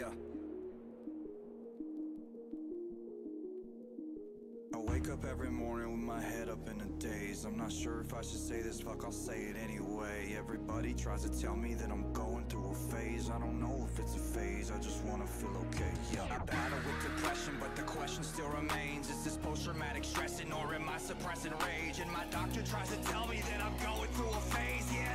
Yeah. I wake up every morning with my head up in a daze. I'm not sure if I should say this, fuck, I'll say it anyway. Everybody tries to tell me that I'm going through a phase. I don't know if it's a phase, I just wanna feel okay. Yeah. I battle with depression, but the question still remains Is this post traumatic stressing or am I suppressing rage? And my doctor tries to tell me that I'm going through a phase. Yeah,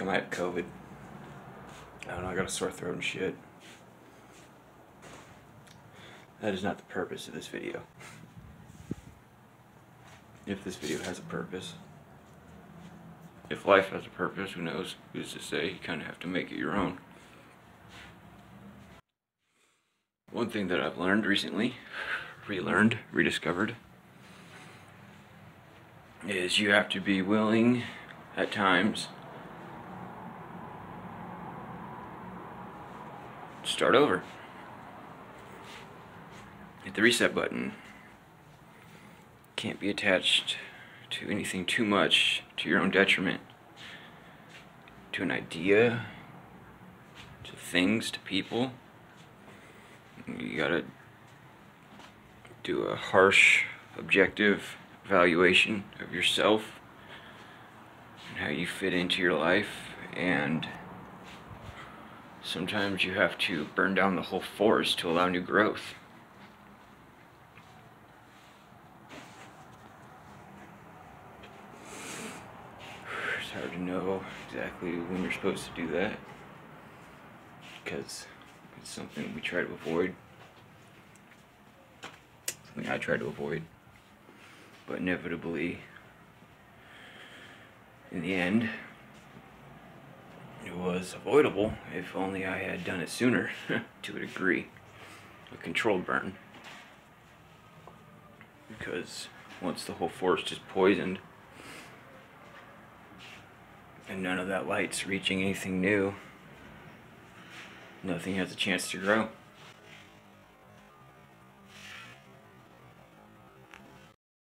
I might have COVID. I don't know, I got a sore throat and shit. That is not the purpose of this video. If this video has a purpose. If life has a purpose, who knows? Who's to say? You kind of have to make it your own. One thing that I've learned recently, relearned, rediscovered, is you have to be willing at times start over. Hit the reset button. Can't be attached to anything too much to your own detriment. To an idea, to things, to people. You gotta do a harsh, objective evaluation of yourself and how you fit into your life and sometimes you have to burn down the whole forest to allow new growth. It's hard to know exactly when you're supposed to do that because it's something we try to avoid. Something I try to avoid. But inevitably, in the end, was avoidable if only I had done it sooner, to a degree. A controlled burn. Because once the whole forest is poisoned, and none of that light's reaching anything new, nothing has a chance to grow.